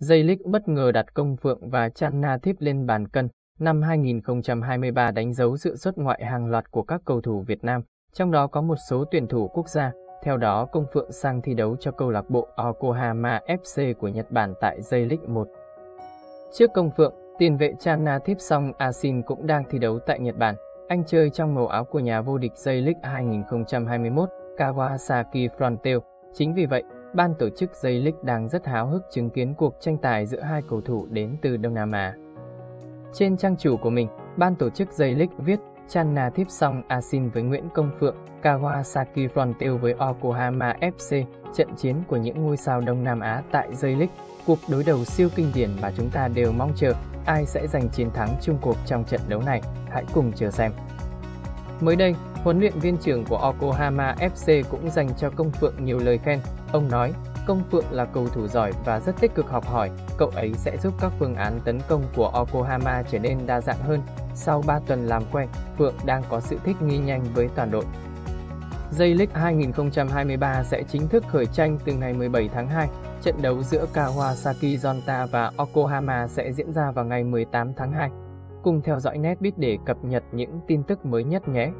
J-League bất ngờ đặt Công Phượng và Chan Nathip lên bàn cân. Năm 2023 đánh dấu sự xuất ngoại hàng loạt của các cầu thủ Việt Nam, trong đó có một số tuyển thủ quốc gia. Theo đó, Công Phượng sang thi đấu cho câu lạc bộ Yokohama FC của Nhật Bản tại J-League 1. Trước Công Phượng, tiền vệ Chan Nathip Song Asin cũng đang thi đấu tại Nhật Bản. Anh chơi trong màu áo của nhà vô địch J-League 2021 Kawasaki Frontale. Chính vì vậy, ban tổ chức J-League đang rất háo hức chứng kiến cuộc tranh tài giữa hai cầu thủ đến từ Đông Nam Á. Trên trang chủ của mình, ban tổ chức J-League viết Channa tiếp song Asin với Nguyễn Công Phượng, Kawasaki Frontale với Yokohama FC, trận chiến của những ngôi sao Đông Nam Á tại J-League, cuộc đối đầu siêu kinh điển mà chúng ta đều mong chờ ai sẽ giành chiến thắng chung cuộc trong trận đấu này. Hãy cùng chờ xem. Mới đây, huấn luyện viên trưởng của Okohama FC cũng dành cho Công Phượng nhiều lời khen. Ông nói, Công Phượng là cầu thủ giỏi và rất tích cực học hỏi, cậu ấy sẽ giúp các phương án tấn công của Okohama trở nên đa dạng hơn. Sau 3 tuần làm quen, Phượng đang có sự thích nghi nhanh với toàn đội. J-League 2023 sẽ chính thức khởi tranh từ ngày 17 tháng 2. Trận đấu giữa Kawasaki Zonta và Okohama sẽ diễn ra vào ngày 18 tháng 2. Cùng theo dõi Netbit để cập nhật những tin tức mới nhất nhé!